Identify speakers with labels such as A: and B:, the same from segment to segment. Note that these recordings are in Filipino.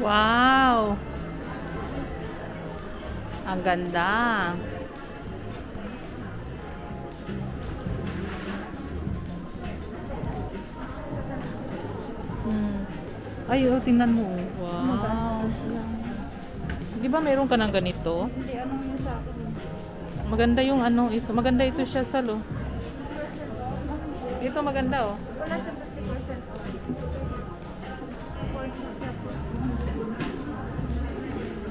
A: Wow. Ang ganda. Hmm. Ay, oh, tingnan mo. oh. Wow. Di ba mayroon ka ng ganito?
B: Hindi, ano yung sa akin?
A: Maganda yung ano, ito. Maganda ito siya sa lo. Ito maganda oh.
B: Wala siya 50% off. 40 siya po.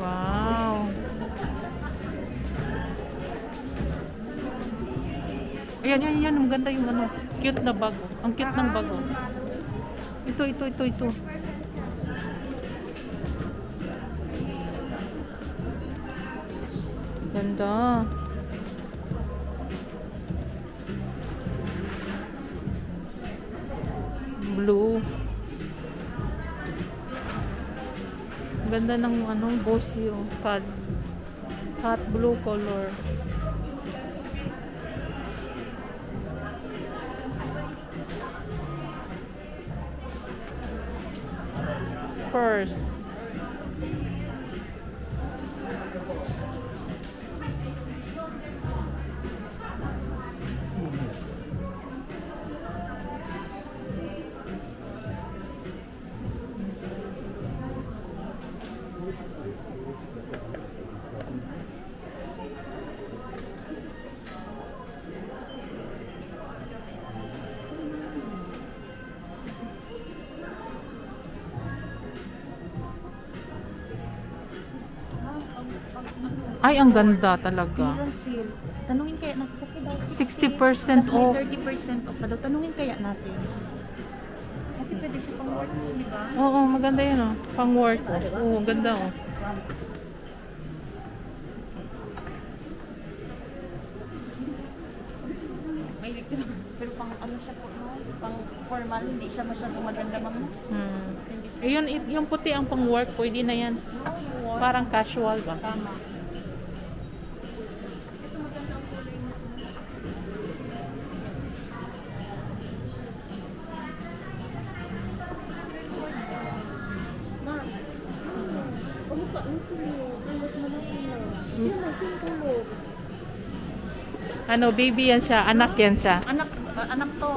A: Wow. Ayan, yan, yan. Maganda yung ano. Cute na bago. Ang cute ng bago. Ito, ito, ito, ito. Ganda. Blue. Ganda ng ano, bossy oh. Pad. Hot blue color. Purse. Ay, ang ganda talaga.
B: Clearance sale. Tanungin kaya natin kasi daw
A: 60%
B: plus may
A: off.
B: 30% off pa daw. Tanungin kaya natin. Kasi pwede siya pang work, di ba?
A: Oo, maganda yun oh. Pang work. Oo, ganda oh.
B: May. Pero pang ano siya po, no? Pang formal, hindi siya masyadong maganda mga.
A: Hmm. Ayun, yung puti ang pang work, pwede na yan. Parang casual ba?
B: Tama.
A: Ano, baby yan siya. Anak yan siya.
B: Anak, ah, anak to.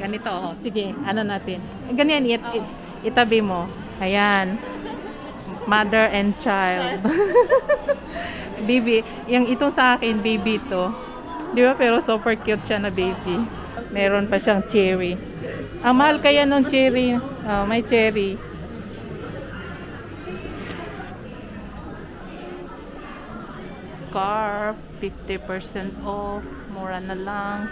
A: Ganito, oh. Sige, ano natin. Ganyan, it, it, itabi mo. Ayan. Mother and child. baby. Yung ito sa akin, baby to. Di ba? Pero super cute siya na baby. Meron pa siyang cherry. Ang mahal kaya nung cherry. Oh, may cherry. Scarf, 50% off. Mura na lang.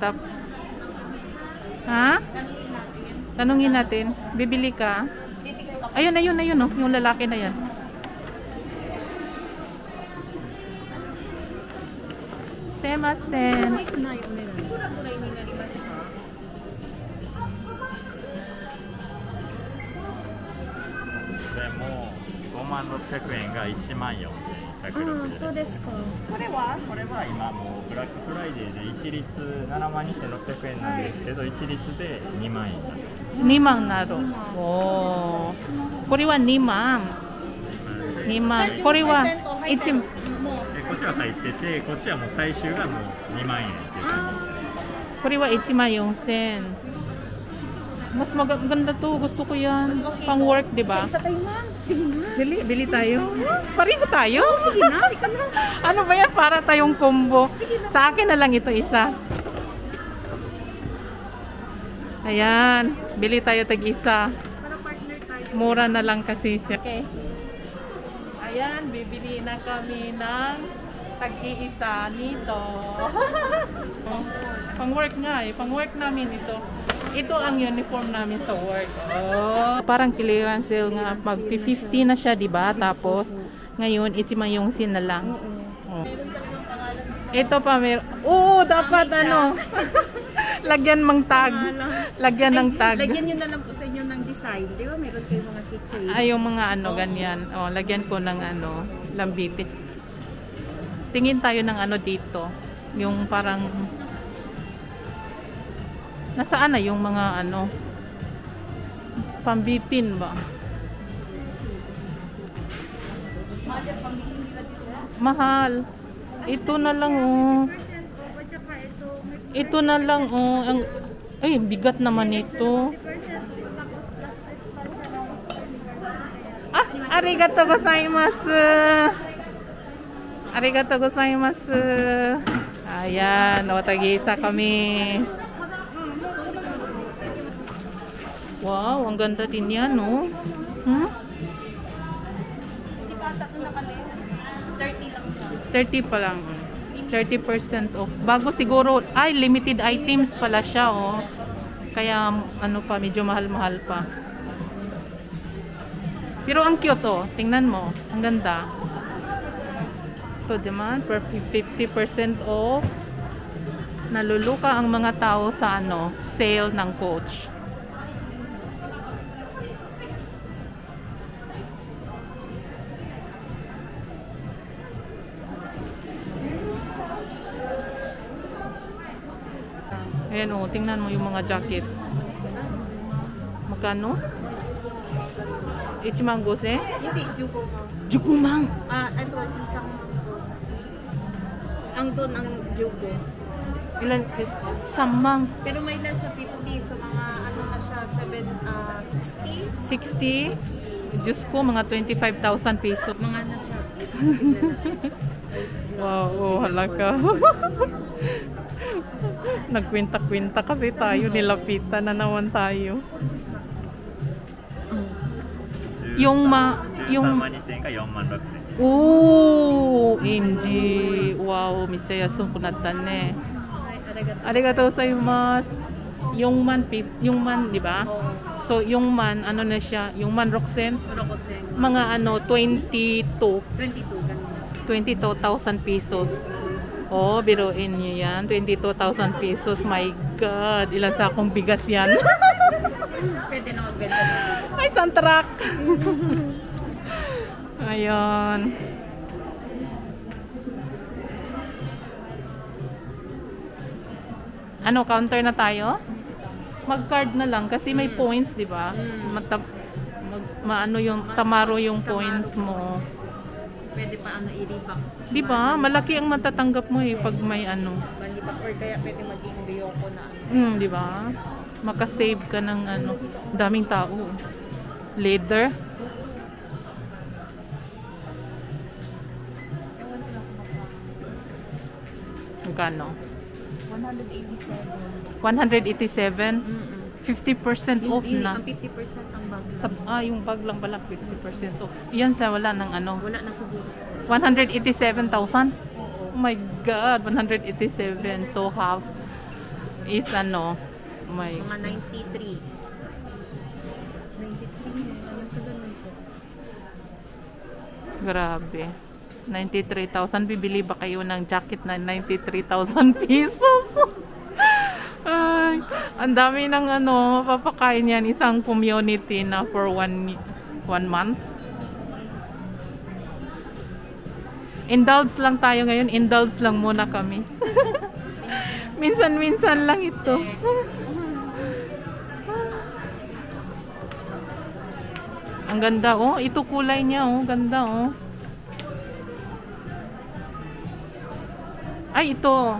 A: Tap. Ha? Tanungin natin. Bibili ka? Ayun, ayun, ayun, oh. Yung lalaki na yan. Semasen.
C: 5万600円が1万4160円
B: そうですか。これは
C: これは今もうブラックフライデーで一律7万2600円なんですけど、一律で2万円になってます
A: Nimang naro. Oh. Koriwa nimang. Nimang. Koriwa ichim.
C: でこっちは入っててこっちはもう最終がもう2万円っていう感
A: Koriwa ichima yung sen. Mas maganda to. Gusto ko yan. Pang work, di ba?
B: Isa tayo man. Sige na.
A: Bili, bili tayo. Pareho tayo.
B: Sige na.
A: Ano ba yan? Para tayong combo. Sa akin na lang ito isa. Ayan. Bili tayo tag-isa.
B: Para partner tayo.
A: Mura na lang kasi siya. Okay. Ayan, bibili na kami ng tag-iisa nito. pang work nga eh. Pang work namin ito. Ito ang uniform namin sa work. Oh. Parang clearance sale nga. Mag 50 na siya, di ba? Tapos, ngayon, ichima yung sin na lang. Oh. Ito pa mer Oo, dapat ano. Lagyan mang tag. Lagyan ng tag.
B: Lagyan nyo na lang po sa inyo ng design. Di ba meron kayong mga keychain?
A: Ay, yung mga ano, ganyan. Oh, lagyan ko ng ano, lambiti. Tingin tayo ng ano dito. Yung parang... Nasaan na yung mga ano? Pambitin ba? Mahal. Ito na lang oh. Ito na lang oh. Ang, ay, bigat naman ito. Ah, arigato gozaimasu. Arigato gozaimasu. Ayan, nawatag-isa kami. Ang ganda din yan, no? Hmm?
B: Na kami? 30 lang siya.
A: 30 pa lang. 30% off. Bago siguro, ay, limited items pala siya, oh. Kaya, ano pa, medyo mahal-mahal pa. Pero ang cute, oh. Tingnan mo. Ang ganda. Ito, diba? Per 50% off. Naluluka ang mga tao sa, ano, sale ng coach. Ayan o, tingnan mo yung mga jacket. Magkano? Ichimango se?
B: Hindi, Jugo mo.
A: Jukumang!
B: Ah, ito, Jusang Manggo. Ang doon ang Jugo.
A: Ilan? eh, Samang.
B: Pero may lang siya 50 sa mga ano na siya, 7, ah, 60.
A: 60? Diyos ko, mga 25,000 peso.
B: Mga nasa.
A: Wow, oh, halaga. Nagkwinta-kwinta kasi tayo, nilapitan na naman tayo. Yung ma- yung-
C: 13万2000円が4万6000円
A: Oo, MG. Wow, めっちゃ安くなったね。
B: Ay, arigato.
A: Arigatou gozaimasu. Yung man, pi- yung man, di ba?
B: Oo.
A: So, yung man, ano na siya, yung man Roxen, mga ano, 22,
B: 22, ganun.
A: 22,000 pesos. Oh, biruin niyo yan. 22,000 pesos. My God, ilan sa akong bigas yan.
B: Pwede na magbenta na.
A: Ay, santrak! Ayun. Ano, counter na tayo? Mag-card na lang kasi may points, di ba? Mata- mag, maano yung tamaro yung points mo.
B: Pwede pa ano, i-reback.
A: Di ba? Malaki ang matatanggap mo eh pag may ano.
B: Mandipak or kaya pwede maging biyoko na ano.
A: Hmm, di ba? Makasave ka ng ano, daming tao. Leather. Magkano?
B: 187.
A: 187.
B: Mm-mm.
A: 50% off
B: Hindi,
A: na.
B: Ang 50% ang bag.
A: Sa, ah, yung bag lang pala 50% off. Yan sa wala ng ano.
B: Wala na siguro.
A: 187,000?
B: Oo.
A: Oh my God, 187. So half is ano, oh my
B: Mga 93. 93. Ano sa ganun po?
A: Grabe. 93,000. Bibili ba kayo ng jacket na 93,000 pesos? Ang dami ng ano, papakain yan. Isang community na for one, one month. Indulge lang tayo ngayon. Indulge lang muna kami. Minsan-minsan lang ito. Ang ganda oh. Ito kulay niya oh. Ganda oh. Ay, ito.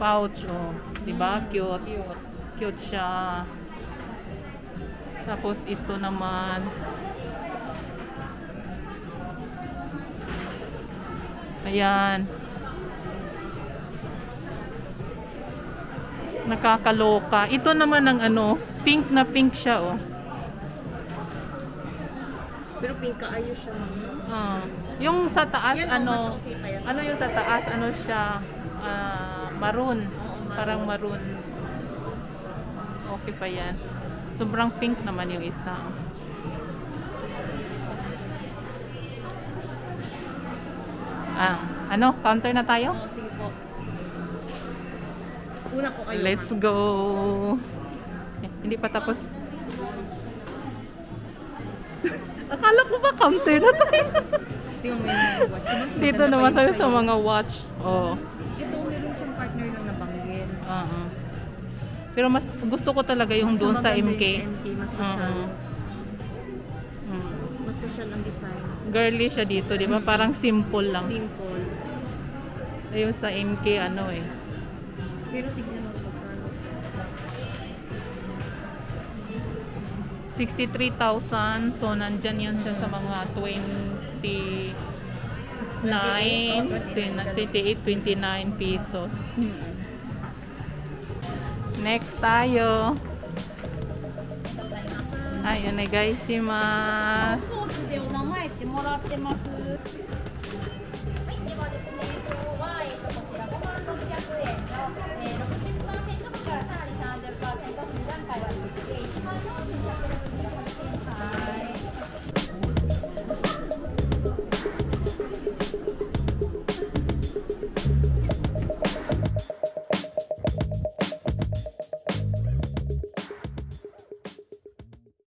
A: Pouch, oh. Diba? Cute.
B: Cute.
A: Cute siya. Tapos, ito naman. Ayan. Nakakaloka. Ito naman ang ano, pink na pink siya, oh.
B: Pero pink ka, ayos siya.
A: Ah. yung sa taas,
B: Yan, oh,
A: ano,
B: okay
A: ano yung sa taas, ano siya, ah, maroon.
B: maroon.
A: Parang maroon. Okay pa yan. Sobrang pink naman yung isa. Ah, ano? Counter na tayo?
B: Oo, sige po. Una ko kayo.
A: Let's
B: ma'am.
A: go. Eh, hindi pa tapos. Akala ko ba counter na tayo? Dito naman tayo sa mga watch. Oh.
B: Ito, meron siyang partner lang na banggin.
A: Oo. Pero mas gusto ko talaga yung doon sa MK.
B: yung MK, mas social.
A: Oo.
B: Mas social ang design.
A: Girly siya dito, di ba? Parang simple lang.
B: Simple.
A: Ayun sa MK, ano eh.
B: Pero tignan mo po. ano.
A: 63,000. So, nandyan yan siya sa mga 29, 28, 29 pesos. Next tayo. Ay, onegaishimasu.
B: ポーチでお名前ってもらってます。はい、ではですね、今日は、えっと、こちら5万600円の、えー、60%から